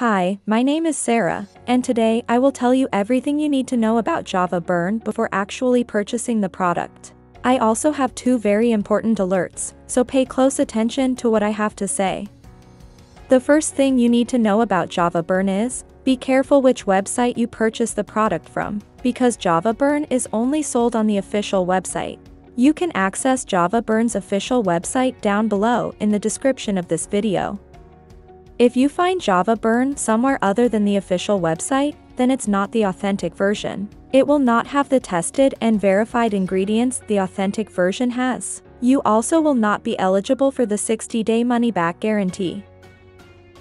Hi, my name is Sarah, and today I will tell you everything you need to know about Java Burn before actually purchasing the product. I also have two very important alerts, so pay close attention to what I have to say. The first thing you need to know about Java Burn is, be careful which website you purchase the product from, because Java Burn is only sold on the official website. You can access Java Burn's official website down below in the description of this video. If you find Java Burn somewhere other than the official website, then it's not the authentic version. It will not have the tested and verified ingredients the authentic version has. You also will not be eligible for the 60-day money-back guarantee.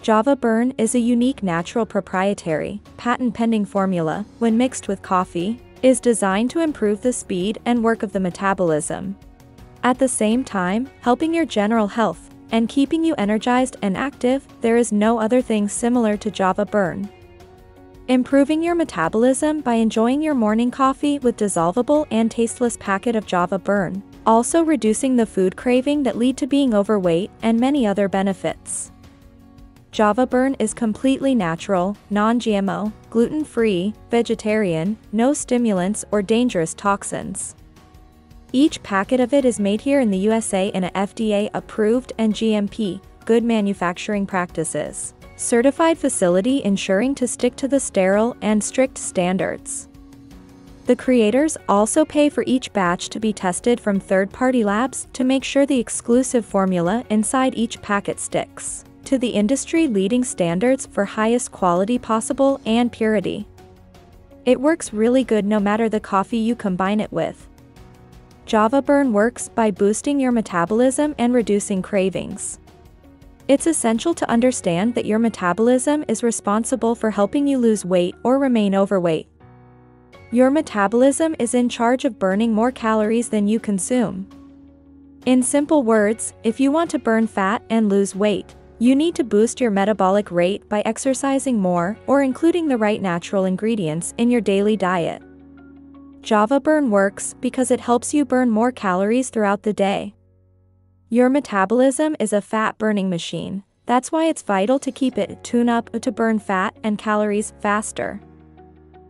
Java Burn is a unique natural proprietary, patent-pending formula, when mixed with coffee, is designed to improve the speed and work of the metabolism. At the same time, helping your general health, and keeping you energized and active, there is no other thing similar to Java Burn. Improving your metabolism by enjoying your morning coffee with dissolvable and tasteless packet of Java Burn, also reducing the food craving that lead to being overweight and many other benefits. Java Burn is completely natural, non-GMO, gluten-free, vegetarian, no stimulants or dangerous toxins. Each packet of it is made here in the USA in a FDA-approved and GMP, good manufacturing practices, certified facility ensuring to stick to the sterile and strict standards. The creators also pay for each batch to be tested from third-party labs to make sure the exclusive formula inside each packet sticks to the industry-leading standards for highest quality possible and purity. It works really good no matter the coffee you combine it with, Java Burn works by boosting your metabolism and reducing cravings. It's essential to understand that your metabolism is responsible for helping you lose weight or remain overweight. Your metabolism is in charge of burning more calories than you consume. In simple words, if you want to burn fat and lose weight, you need to boost your metabolic rate by exercising more or including the right natural ingredients in your daily diet. Java Burn works because it helps you burn more calories throughout the day. Your metabolism is a fat burning machine, that's why it's vital to keep it tune up to burn fat and calories faster.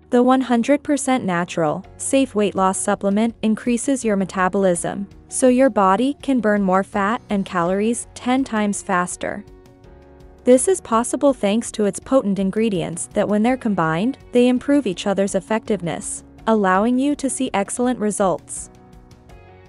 The 100% natural, safe weight loss supplement increases your metabolism, so your body can burn more fat and calories 10 times faster. This is possible thanks to its potent ingredients that when they're combined, they improve each other's effectiveness allowing you to see excellent results.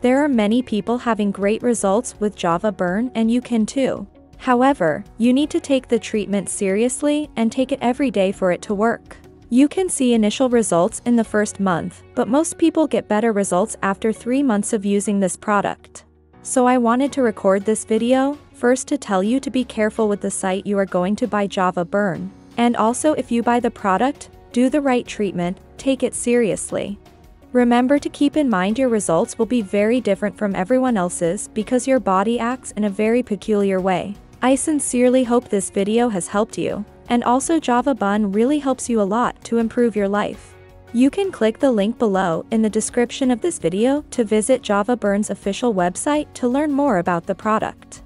There are many people having great results with Java Burn and you can too. However, you need to take the treatment seriously and take it every day for it to work. You can see initial results in the first month, but most people get better results after 3 months of using this product. So I wanted to record this video, first to tell you to be careful with the site you are going to buy Java Burn. And also if you buy the product, do the right treatment, take it seriously. Remember to keep in mind your results will be very different from everyone else's because your body acts in a very peculiar way. I sincerely hope this video has helped you, and also Java Burn really helps you a lot to improve your life. You can click the link below in the description of this video to visit Java Burn's official website to learn more about the product.